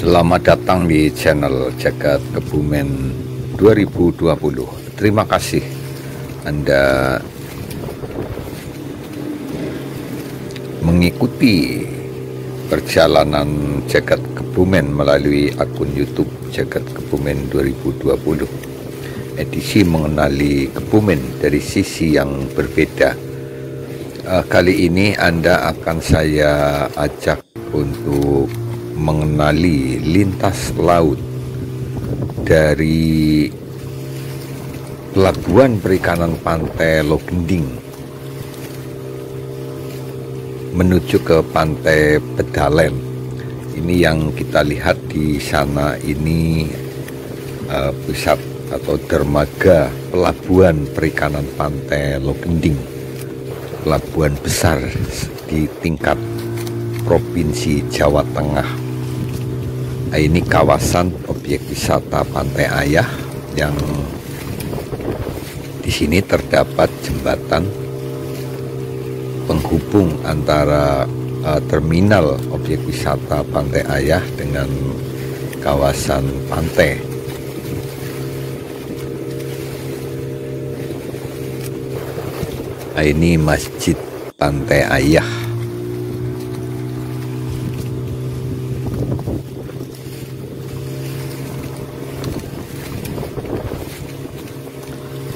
Selamat datang di channel Jagat Kebumen 2020. Terima kasih Anda mengikuti perjalanan Jagat Kebumen melalui akun YouTube Jagat Kebumen 2020. Edisi mengenali Kebumen dari sisi yang berbeda. Uh, kali ini Anda akan saya ajak untuk mengenali lintas laut dari pelabuhan perikanan pantai Logending menuju ke pantai Pedalen. Ini yang kita lihat di sana ini uh, pusat atau dermaga pelabuhan perikanan pantai Logending. Pelabuhan besar di tingkat Provinsi Jawa Tengah ini kawasan objek wisata Pantai Ayah yang di sini terdapat jembatan penghubung antara uh, terminal objek wisata Pantai Ayah dengan kawasan pantai. Ini Masjid Pantai Ayah.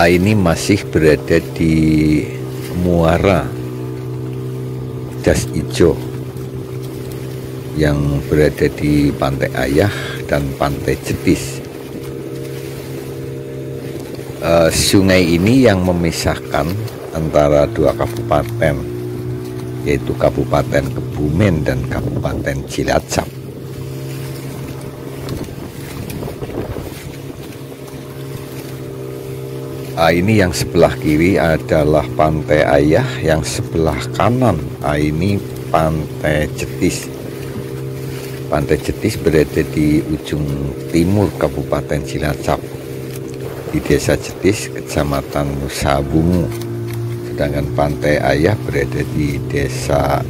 A ini masih berada di muara Das Ijo yang berada di Pantai Ayah dan Pantai Cetis. Uh, sungai ini yang memisahkan antara dua kabupaten yaitu Kabupaten Kebumen dan Kabupaten Cilacap. Ini yang sebelah kiri adalah pantai Ayah, yang sebelah kanan ini pantai Cetis. Pantai Cetis berada di ujung timur Kabupaten Cilacap di Desa Cetis, Kecamatan Nusa Bungu. Sedangkan pantai Ayah berada di Desa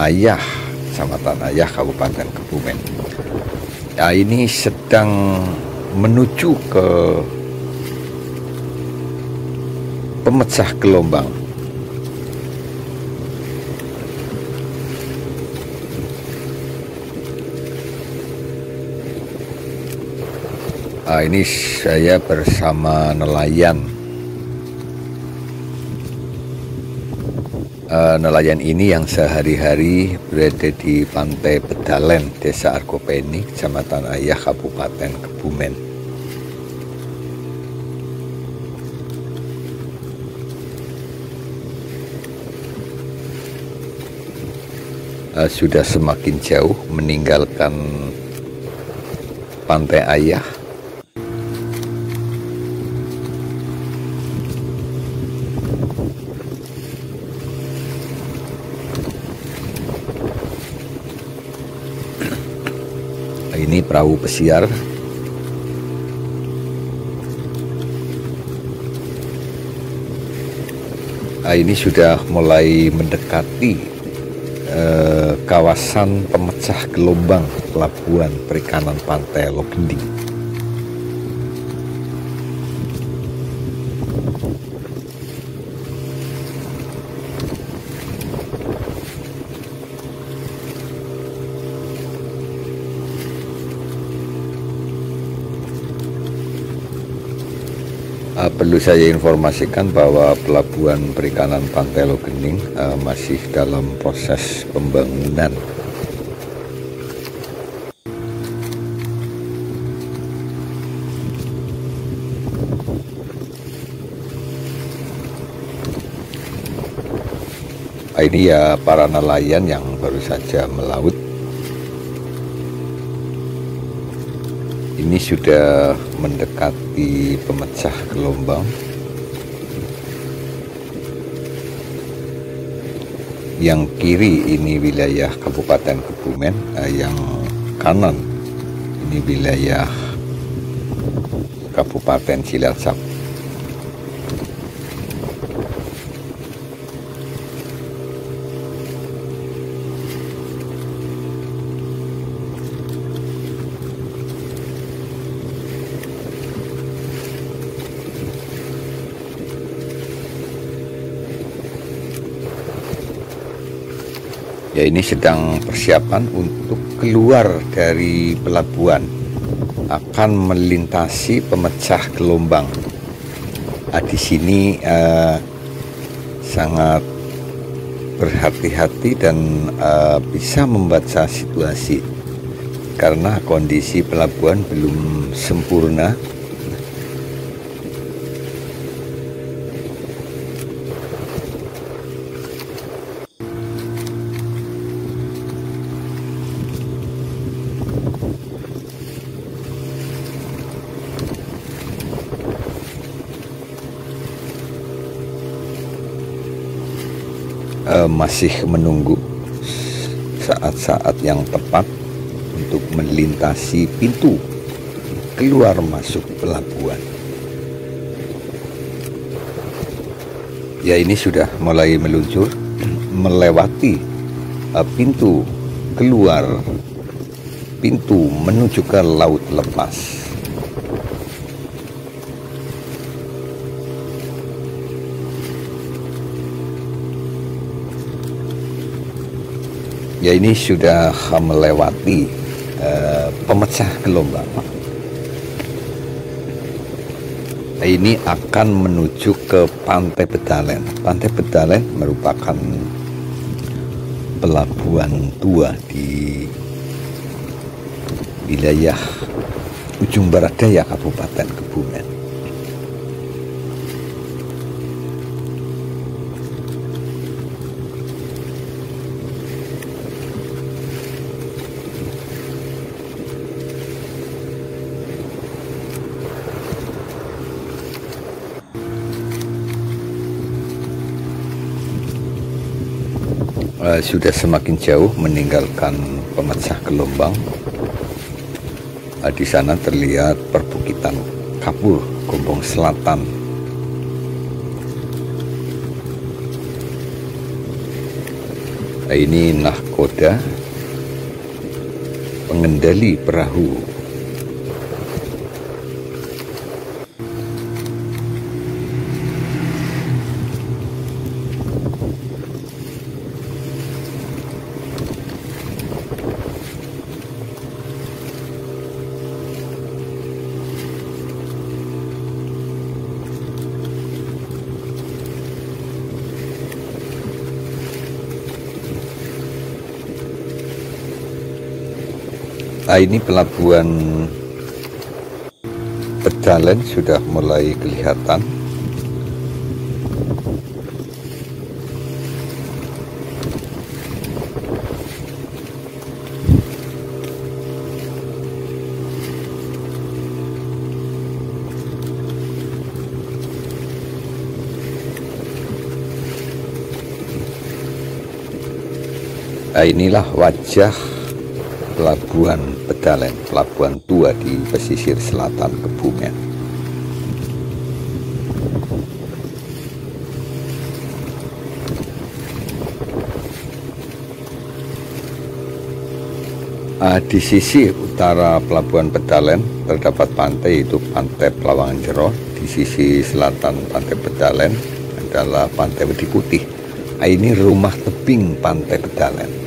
Ayah, Kecamatan Ayah, Kabupaten Kebumen. Nah, ini sedang menuju ke pemecah gelombang. Ah, ini saya bersama nelayan. Uh, nelayan ini yang sehari-hari berada di pantai Pedalen, Desa Argopeni, Kecamatan Ayah, Kabupaten Kebumen. Uh, sudah semakin jauh meninggalkan pantai ayah. Ini perahu pesiar. Ah, ini sudah mulai mendekati eh, kawasan pemecah gelombang pelabuhan perikanan pantai Logending. Uh, perlu saya informasikan bahwa pelabuhan perikanan Pantai Logening uh, masih dalam proses pembangunan. Ini ya para nelayan yang baru saja melaut ini sudah mendekati pemecah gelombang. Yang kiri ini wilayah Kabupaten Kebumen eh, yang kanan ini wilayah Kabupaten Cilacap ya ini sedang persiapan untuk keluar dari pelabuhan. Akan melintasi pemecah gelombang. Nah, di sini uh, sangat berhati-hati dan uh, bisa membaca situasi. Karena kondisi pelabuhan belum sempurna masih menunggu saat-saat yang tepat untuk melintasi pintu keluar masuk pelabuhan. Ya ini sudah mulai meluncur melewati uh, pintu keluar pintu menuju ke laut lepas. Ya ini sudah melewati uh, pemecah gelombang ini akan menuju ke Pantai Bedalen. Pantai Bedalen merupakan pelabuhan tua di wilayah ujung barat daya Kabupaten Kebumen. Sudah semakin jauh meninggalkan pemecah gelombang. Uh, di sana terlihat perbukitan Kapur, Gombong Selatan. Uh, ini nahkoda pengendali perahu Nah, ini pelabuhan Pedalen sudah mulai kelihatan. Nah, inilah wajah pelabuhan Pedalen, pelabuhan tua di pesisir selatan Kebumen. Uh, di sisi utara Pelabuhan Pedalen terdapat pantai itu Pantai Pelawangan Jero. Di sisi selatan Pantai Pedalen adalah Pantai Wedi Putih. Nah, ini rumah tebing Pantai Pedalen.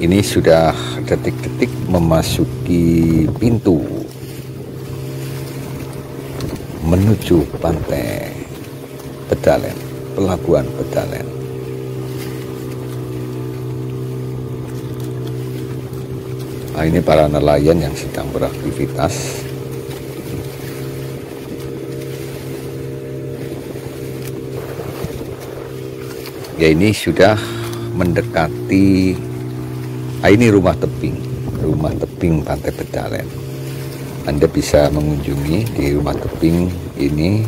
Ini sudah detik-detik memasuki pintu menuju pantai Pedalen, pelabuhan Pedalen. Nah, ini para nelayan yang sedang beraktivitas. Ya ini sudah mendekati Nah, ini rumah tebing, rumah tebing Pantai Bedalen. Anda bisa mengunjungi di rumah tebing ini.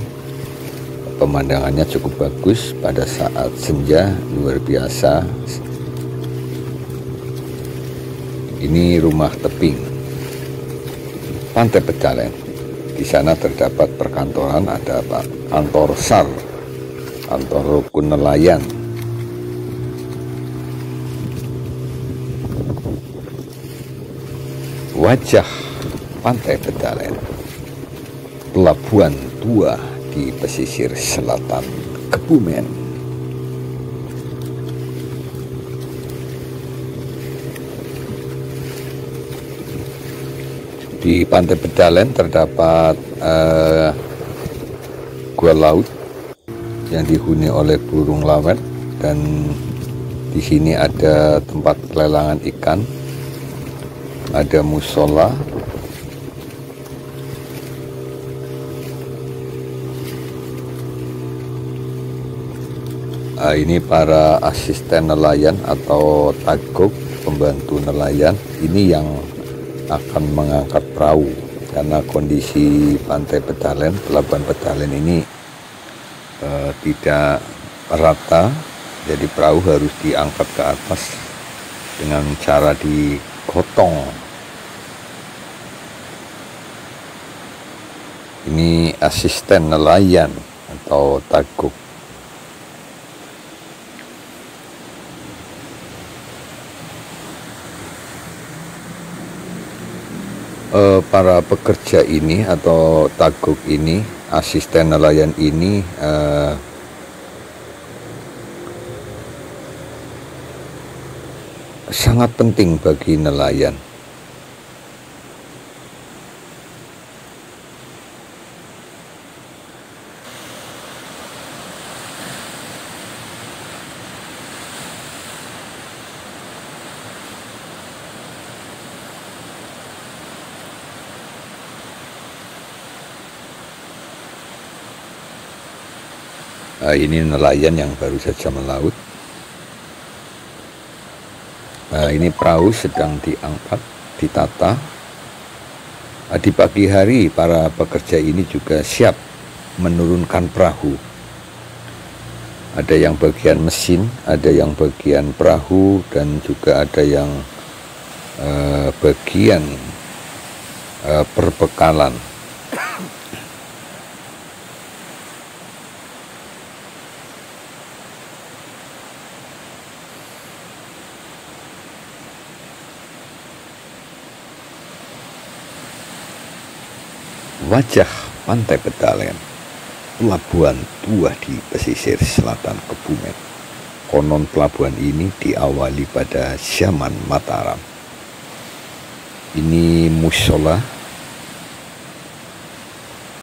Pemandangannya cukup bagus pada saat senja, luar biasa. Ini rumah tebing Pantai Bedalen. Di sana terdapat perkantoran, ada Pak kantor SAR, kantor rukun nelayan, wajah pantai Bedalen, pelabuhan tua di pesisir selatan Kebumen. Di pantai Bedalen terdapat uh, gua laut yang dihuni oleh burung lawet dan di sini ada tempat pelelangan ikan ada musola, Nah, ini para asisten nelayan atau tagok pembantu nelayan. Ini yang akan mengangkat perahu karena kondisi pantai Pedalen, pelabuhan Pedalen ini uh, tidak rata. Jadi perahu harus diangkat ke atas dengan cara digotong ini asisten nelayan atau tagok uh, para pekerja ini atau taguk ini, asisten nelayan ini uh, sangat penting bagi nelayan. Uh, ini nelayan yang baru saja melaut. Uh, ini perahu sedang diangkat ditata. Uh, di pagi hari para pekerja ini juga siap menurunkan perahu. Ada yang bagian mesin ada yang bagian perahu dan juga ada yang uh, bagian uh, perbekalan wajah pantai Pedalen, pelabuhan tua di pesisir selatan Kebumen. Konon pelabuhan ini diawali pada zaman Mataram. Ini musola